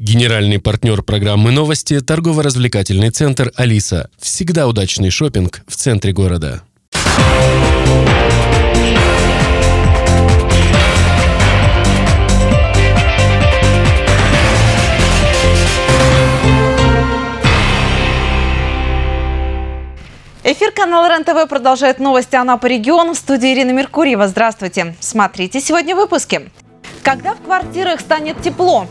Генеральный партнер программы новости – торгово-развлекательный центр «Алиса». Всегда удачный шопинг в центре города. Эфир канала РЕН-ТВ продолжает новости Анапа регион. В студии Ирина Меркурьева. Здравствуйте. Смотрите сегодня в выпуске. Когда в квартирах станет тепло?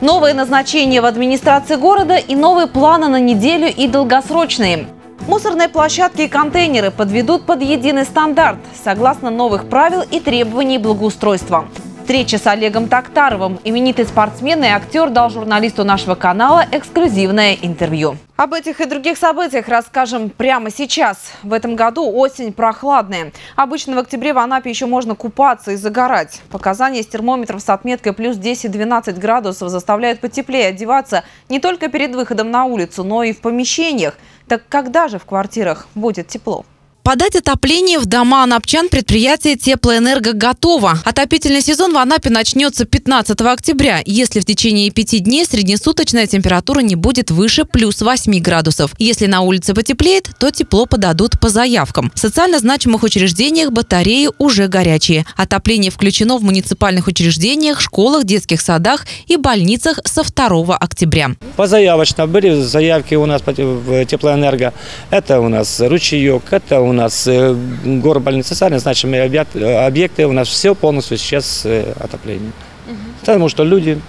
Новые назначения в администрации города и новые планы на неделю и долгосрочные. Мусорные площадки и контейнеры подведут под единый стандарт, согласно новых правил и требований благоустройства. Встреча с Олегом Токтаровым. Именитый спортсмен и актер дал журналисту нашего канала эксклюзивное интервью. Об этих и других событиях расскажем прямо сейчас. В этом году осень прохладная. Обычно в октябре в Анапе еще можно купаться и загорать. Показания с термометров с отметкой плюс 10-12 градусов заставляют потеплее одеваться не только перед выходом на улицу, но и в помещениях. Так когда же в квартирах будет тепло? Подать отопление в дома анапчан предприятие «Теплоэнерго» готово. Отопительный сезон в Анапе начнется 15 октября, если в течение пяти дней среднесуточная температура не будет выше плюс 8 градусов. Если на улице потеплеет, то тепло подадут по заявкам. В социально значимых учреждениях батареи уже горячие. Отопление включено в муниципальных учреждениях, школах, детских садах и больницах со 2 октября. Позаявочно были заявки у нас в «Теплоэнерго». Это у нас ручеек, это у нас э, горбольные социально значимые объекты, у нас все полностью сейчас э, отопление. Угу. Потому что люди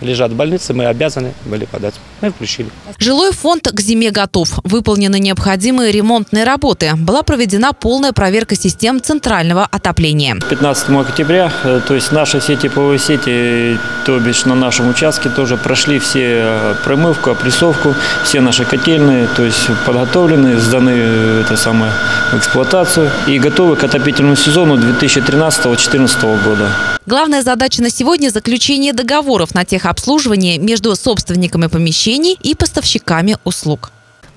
лежат в больнице, мы обязаны были подать. Мы включили. Жилой фонд к зиме готов. Выполнены необходимые ремонтные работы. Была проведена полная проверка систем центрального отопления. 15 октября, э, то есть наши все тепловые сети, то бишь на нашем участке тоже прошли все э, промывку, опрессовку, все наши котельные, то есть подготовлены, сданы э, это самое, в эксплуатацию и готовы к отопительному сезону 2013-2014 года. Главная задача на сегодня – заключение договоров на техобслуживание между собственниками помещений и поставщиками услуг.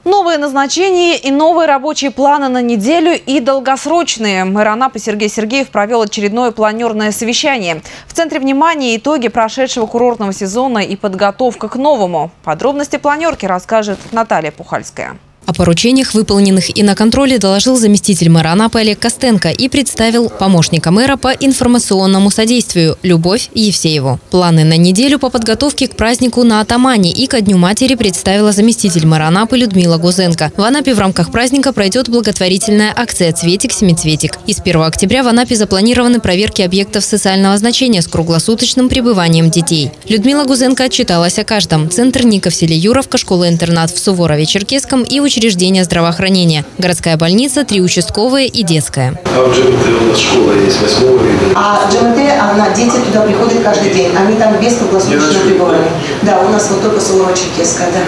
Новые назначения и новые рабочие планы на неделю и долгосрочные. Мэр Анапы Сергей Сергеев провел очередное планерное совещание. В центре внимания итоги прошедшего курортного сезона и подготовка к новому. Подробности планерки расскажет Наталья Пухальская. О поручениях, выполненных и на контроле, доложил заместитель мэра Анапы Олег Костенко и представил помощника мэра по информационному содействию Любовь Евсееву. Планы на неделю по подготовке к празднику на Атамане и ко Дню матери представила заместитель мэра Анапы Людмила Гузенко. В Анапе в рамках праздника пройдет благотворительная акция «Цветик-семицветик». И с 1 октября в Анапе запланированы проверки объектов социального значения с круглосуточным пребыванием детей. Людмила Гузенко отчиталась о каждом. Центр Ника в селе Юровка, школа-интернат в Суворове-Черкесском и учреждения здравоохранения. Городская больница, три участковые и детская. А в ЖМТ у нас школа есть, восьмого. А ЖМТ, она, дети туда приходят каждый день. Они там без круглосуточного пребывания. Да, у нас вот только Суворова-Черкесская, да.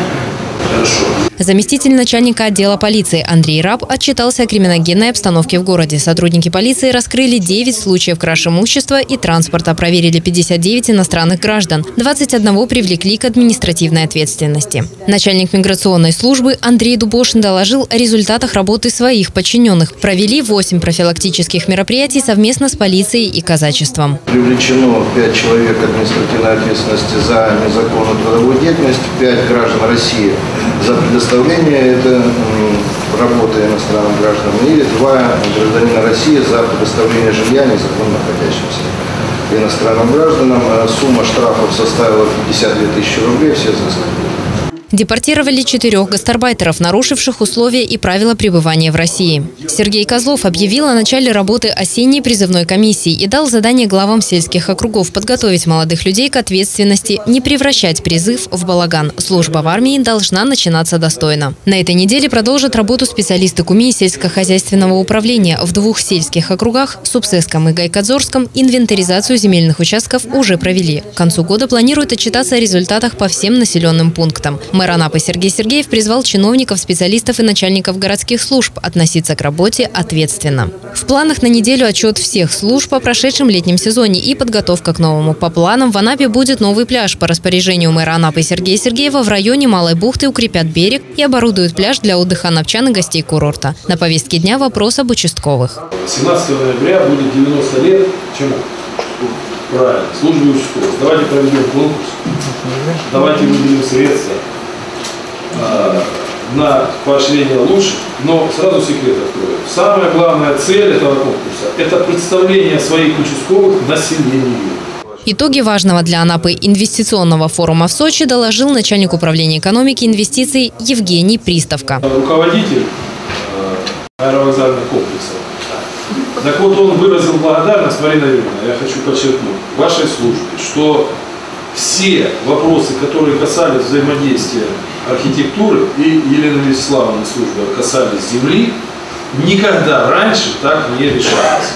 Хорошо. Заместитель начальника отдела полиции Андрей Раб отчитался о криминогенной обстановке в городе. Сотрудники полиции раскрыли 9 случаев краж имущества и транспорта, проверили 59 иностранных граждан. 21 привлекли к административной ответственности. Начальник миграционной службы Андрей Дубошин доложил о результатах работы своих подчиненных. Провели 8 профилактических мероприятий совместно с полицией и казачеством. Привлечено 5 человек административной ответственности за незаконную трудовую деятельность, 5 граждан России за предоставление это работы иностранным гражданам и два гражданина России за предоставление жилья незаконно находящимся иностранным гражданам. Сумма штрафов составила 52 тысячи рублей, все взыскания. Депортировали четырех гастарбайтеров, нарушивших условия и правила пребывания в России. Сергей Козлов объявил о начале работы осенней призывной комиссии и дал задание главам сельских округов подготовить молодых людей к ответственности, не превращать призыв в балаган. Служба в армии должна начинаться достойно. На этой неделе продолжат работу специалисты КУМИ сельскохозяйственного управления в двух сельских округах – Субсесском и Гайкадзорском. Инвентаризацию земельных участков уже провели. К концу года планируют отчитаться о результатах по всем населенным пунктам. Мэр Анапы Сергей Сергеев призвал чиновников, специалистов и начальников городских служб относиться к работе ответственно. В планах на неделю отчет всех служб по прошедшем летнем сезоне и подготовка к новому. По планам в Анапе будет новый пляж. По распоряжению мэра Анапы Сергея Сергеева в районе Малой бухты укрепят берег и оборудуют пляж для отдыха анапчан и гостей курорта. На повестке дня вопрос об участковых. 17 ноября будет 90 лет чему? Правильно, службе участковых. Давайте проведем конкурс. давайте выделим средства на поощрение лучших, но сразу секрет открою. Самая главная цель этого конкурса – это представление своих участковых населению. Итоги важного для Анапы инвестиционного форума в Сочи доложил начальник управления экономики инвестиций Евгений Пристовка. Руководитель э, аэровокзальных комплексов. Так вот, он выразил благодарность, Марина Юрьевна, я хочу подчеркнуть, вашей службе, что все вопросы, которые касались взаимодействия архитектуры и Елены Вячеславовны службы касались земли, никогда раньше так не решались.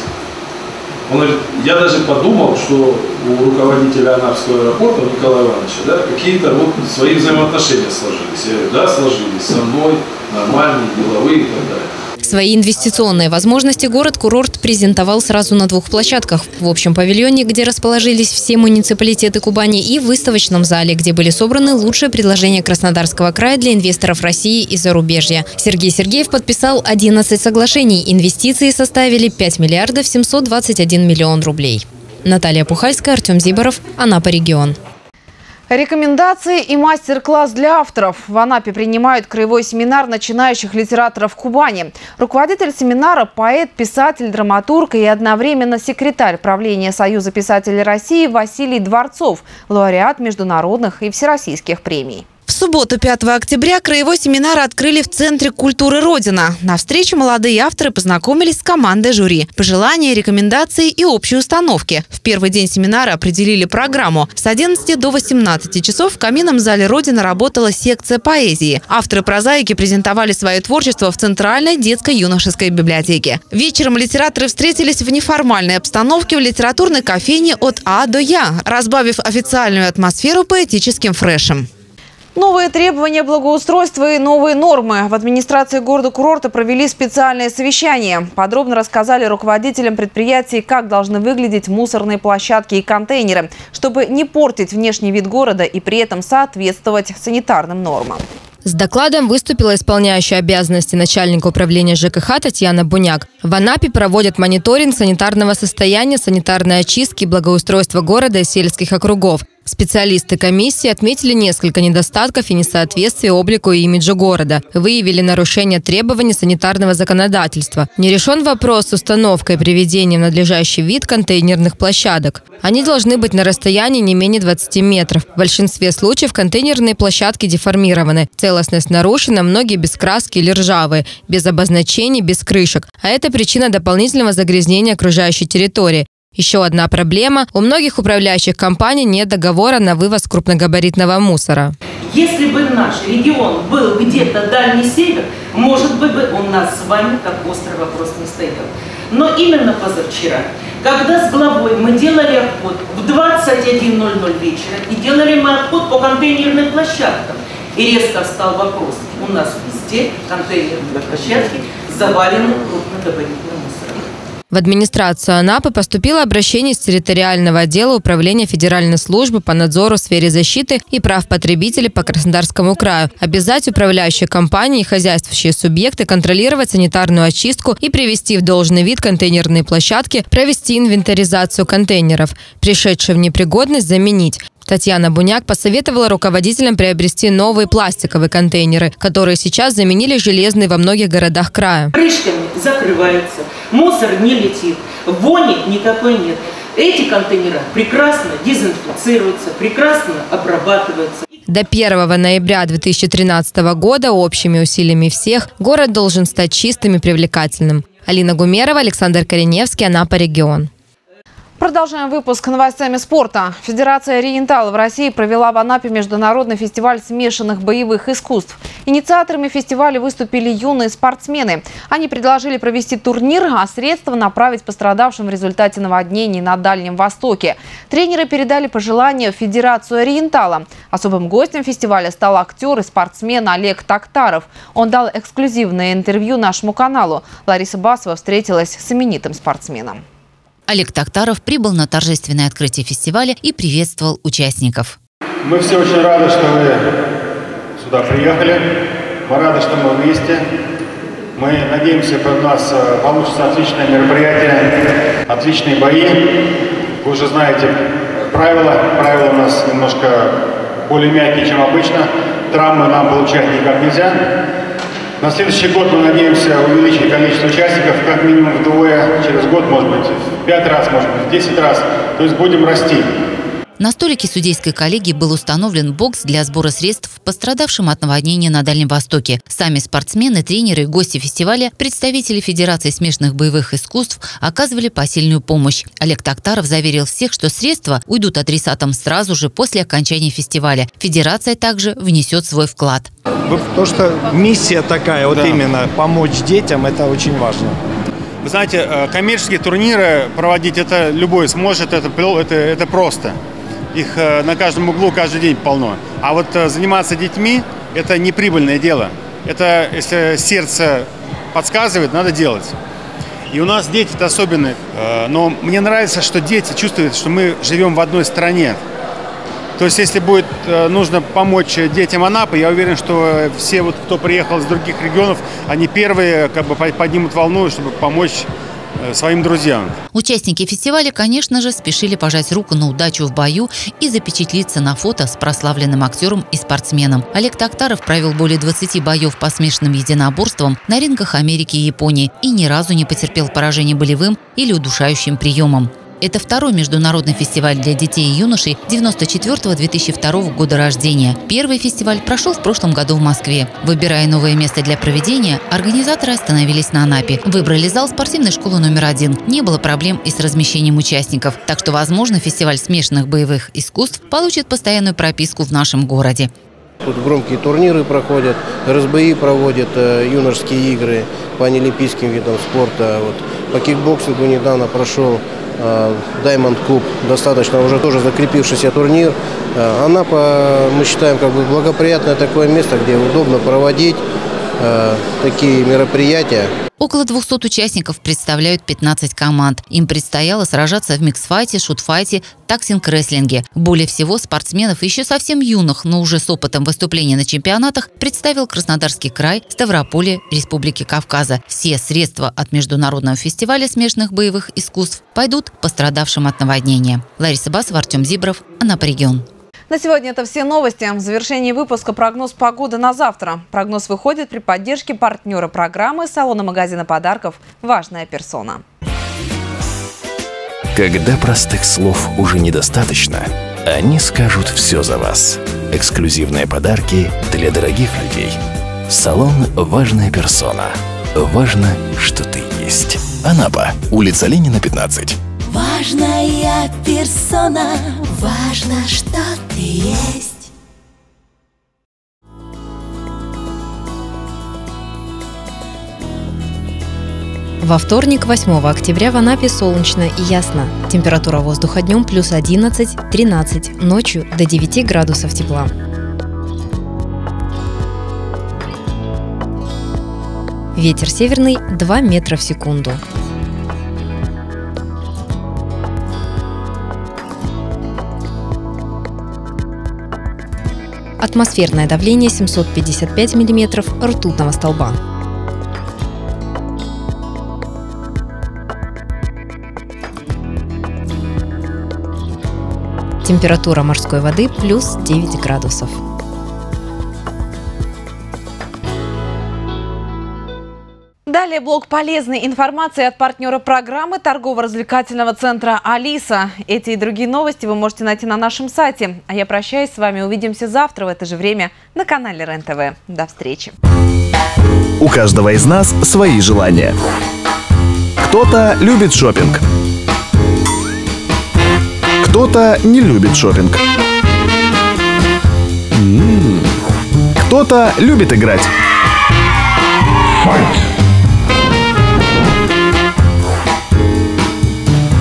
Он говорит, я даже подумал, что у руководителя Анапского аэропорта Николая Ивановича да, какие-то вот свои взаимоотношения сложились. Я говорю, да, сложились со мной, нормальные, деловые и так далее. Свои инвестиционные возможности город-курорт презентовал сразу на двух площадках. В общем павильоне, где расположились все муниципалитеты Кубани, и в выставочном зале, где были собраны лучшие предложения Краснодарского края для инвесторов России и зарубежья. Сергей Сергеев подписал 11 соглашений. Инвестиции составили 5 миллиардов 721 миллион рублей. Наталья Пухальская, Артем Зиборов, Анапа регион. Рекомендации и мастер-класс для авторов. В Анапе принимают краевой семинар начинающих литераторов Кубани. Руководитель семинара – поэт, писатель, драматург и одновременно секретарь правления Союза писателей России Василий Дворцов, лауреат международных и всероссийских премий. Субботу, 5 октября, краевой семинар открыли в Центре культуры «Родина». На встрече молодые авторы познакомились с командой жюри. Пожелания, рекомендации и общие установки. В первый день семинара определили программу. С 11 до 18 часов в каминном зале «Родина» работала секция поэзии. Авторы прозаики презентовали свое творчество в Центральной детско-юношеской библиотеке. Вечером литераторы встретились в неформальной обстановке в литературной кофейне от А до Я, разбавив официальную атмосферу поэтическим фрешем. Новые требования благоустройства и новые нормы. В администрации города-курорта провели специальное совещание. Подробно рассказали руководителям предприятий, как должны выглядеть мусорные площадки и контейнеры, чтобы не портить внешний вид города и при этом соответствовать санитарным нормам. С докладом выступила исполняющая обязанности начальника управления ЖКХ Татьяна Буняк. В Анапе проводят мониторинг санитарного состояния, санитарной очистки благоустройства города и сельских округов. Специалисты комиссии отметили несколько недостатков и несоответствия облику и имиджу города. Выявили нарушение требований санитарного законодательства. Не решен вопрос с установкой и приведением в надлежащий вид контейнерных площадок. Они должны быть на расстоянии не менее 20 метров. В большинстве случаев контейнерные площадки деформированы. Целостность нарушена, многие без краски или ржавые, без обозначений, без крышек. А это причина дополнительного загрязнения окружающей территории. Еще одна проблема – у многих управляющих компаний нет договора на вывоз крупногабаритного мусора. Если бы наш регион был где-то дальний север, может быть, бы у нас с вами так острый вопрос не стоял. Но именно позавчера, когда с главой мы делали обход в 21.00 вечера, и делали мы обход по контейнерным площадкам, и резко встал вопрос, у нас везде контейнерные площадки завалены крупногабаритным в администрацию Анапы поступило обращение с территориального отдела Управления Федеральной службы по надзору в сфере защиты и прав потребителей по Краснодарскому краю обязать управляющие компании и хозяйствующие субъекты контролировать санитарную очистку и привести в должный вид контейнерные площадки, провести инвентаризацию контейнеров, пришедшие в непригодность заменить. Татьяна Буняк посоветовала руководителям приобрести новые пластиковые контейнеры, которые сейчас заменили железные во многих городах края. Крышками закрываются, мусор не летит, вони никакой нет. Эти контейнеры прекрасно дезинфицируются, прекрасно обрабатываются. До 1 ноября 2013 года общими усилиями всех город должен стать чистым и привлекательным. Алина Гумерова, Александр Кореневский, Анапа, регион. Продолжаем выпуск новостями спорта. Федерация ориентал в России провела в Анапе международный фестиваль смешанных боевых искусств. Инициаторами фестиваля выступили юные спортсмены. Они предложили провести турнир, а средства направить пострадавшим в результате наводнений на Дальнем Востоке. Тренеры передали пожелания в Федерацию ориентала. Особым гостем фестиваля стал актер и спортсмен Олег Токтаров. Он дал эксклюзивное интервью нашему каналу. Лариса Басова встретилась с именитым спортсменом. Олег Токтаров прибыл на торжественное открытие фестиваля и приветствовал участников. Мы все очень рады, что вы сюда приехали. Мы рады, что мы вместе. Мы надеемся, что у нас э, получится отличное мероприятие, отличные бои. Вы уже знаете правила. Правила у нас немножко более мягкие, чем обычно. Травмы нам получать никак нельзя. На следующий год мы надеемся увеличить количество участников как минимум вдвое, через год, может быть, в пять раз, может быть, в десять раз. То есть будем расти. На столике судейской коллегии был установлен бокс для сбора средств пострадавшим от наводнения на Дальнем Востоке. Сами спортсмены, тренеры гости фестиваля, представители Федерации смешанных боевых искусств оказывали посильную помощь. Олег Токтаров заверил всех, что средства уйдут адресатам сразу же после окончания фестиваля. Федерация также внесет свой вклад. То, что миссия такая, вот да. именно помочь детям, это очень важно. Вы знаете, э, коммерческие турниры проводить это любой сможет, это, это, это просто их э, на каждом углу каждый день полно. А вот э, заниматься детьми – это неприбыльное дело. Это, если сердце подсказывает, надо делать. И у нас дети это особенные. Э, но мне нравится, что дети чувствуют, что мы живем в одной стране. То есть, если будет нужно помочь детям Анапы, я уверен, что все, вот, кто приехал из других регионов, они первые как бы, поднимут волну, чтобы помочь своим друзьям. Участники фестиваля, конечно же, спешили пожать руку на удачу в бою и запечатлиться на фото с прославленным актером и спортсменом. Олег Токтаров провел более 20 боев по смешанным единоборствам на рингах Америки и Японии и ни разу не потерпел поражение болевым или удушающим приемом. Это второй международный фестиваль для детей и юношей 94-2002 года рождения. Первый фестиваль прошел в прошлом году в Москве. Выбирая новое место для проведения, организаторы остановились на Анапе. Выбрали зал спортивной школы номер один. Не было проблем и с размещением участников. Так что, возможно, фестиваль смешанных боевых искусств получит постоянную прописку в нашем городе. Тут громкие турниры проходят, РСБИ проводят э, юношеские игры по неолимпийским видам спорта. Вот, по кикбоксингу недавно прошел Diamond Cup, достаточно уже тоже закрепившийся турнир. Э, Анапа, мы считаем, как бы благоприятное такое место, где удобно проводить э, такие мероприятия. Около 200 участников представляют 15 команд. Им предстояло сражаться в миксфайте, шутфайте, таксинг-рестлинге. Более всего спортсменов еще совсем юных, но уже с опытом выступления на чемпионатах представил Краснодарский край, Ставрополье, Республики Кавказа. Все средства от Международного фестиваля смешанных боевых искусств пойдут пострадавшим от наводнения. Лариса Басова, Артем Зибров, Анапа регион. На сегодня это все новости. В завершении выпуска прогноз погоды на завтра. Прогноз выходит при поддержке партнера программы салона магазина подарков «Важная персона». Когда простых слов уже недостаточно, они скажут все за вас. Эксклюзивные подарки для дорогих людей. Салон «Важная персона». Важно, что ты есть. Анапа, улица Ленина, 15. Важная персона, важно, что ты есть. Во вторник, 8 октября в Анапе солнечно и ясно. Температура воздуха днем плюс 11-13, ночью до 9 градусов тепла. Ветер северный 2 метра в секунду. Атмосферное давление 755 мм ртутного столба. Температура морской воды плюс 9 градусов. Далее блок полезной информации от партнера программы торгово-развлекательного центра «Алиса». Эти и другие новости вы можете найти на нашем сайте. А я прощаюсь с вами. Увидимся завтра в это же время на канале РЕН-ТВ. До встречи. У каждого из нас свои желания. Кто-то любит шопинг, кто-то не любит шопинг. М-м. Кто-то любит играть. Fight.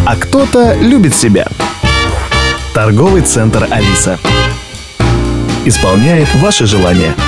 А кто-то любит себя. Торговый центр «Алиса» исполняет ваши желания –